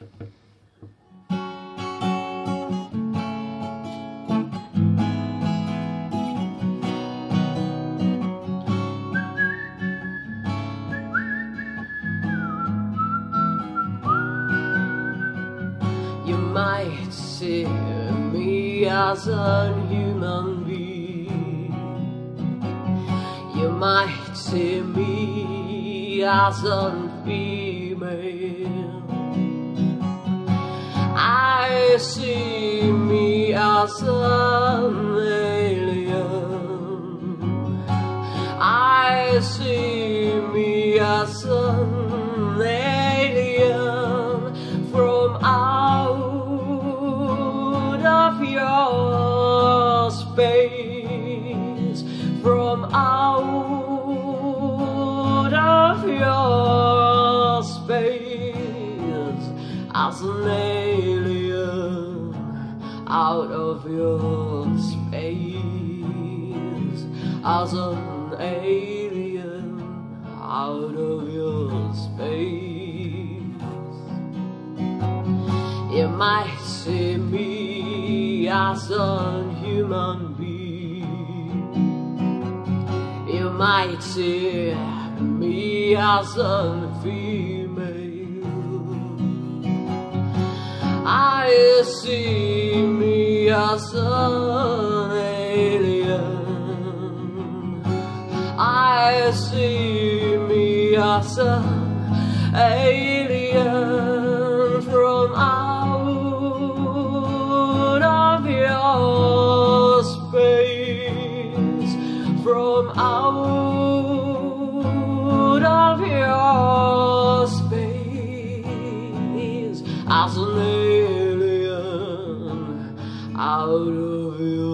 You might see me as a human being. You might see me as a female. See me as an alien. I see me as an alien from out of your space, from out of your space, as an alien out of your space, as an alien out of your space. You might see me as a human being. You might see me as a female. See me as an alien. I see me as an alien from out of your space, from out of your space, as an alien out of face.